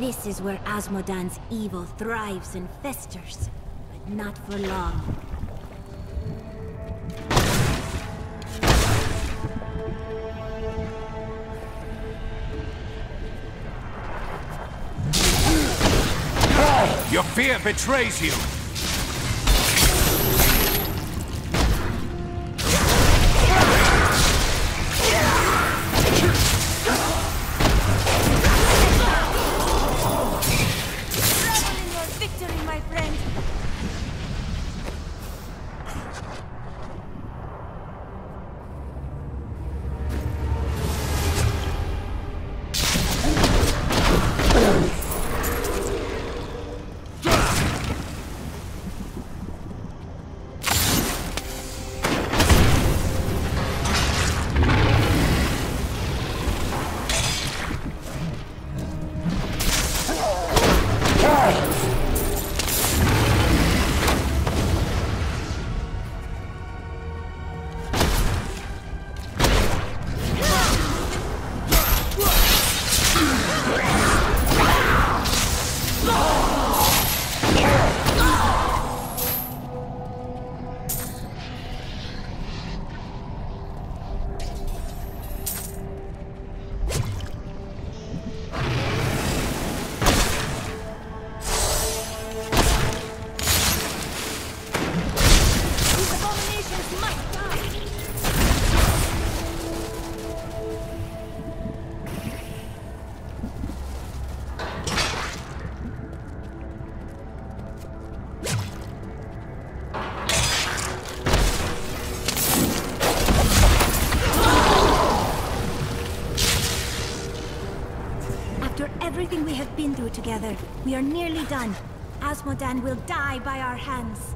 This is where Azmodan's evil thrives and festers, but not for long. Your fear betrays you! Victory, After everything we have been through together, we are nearly done. Azmodan will die by our hands.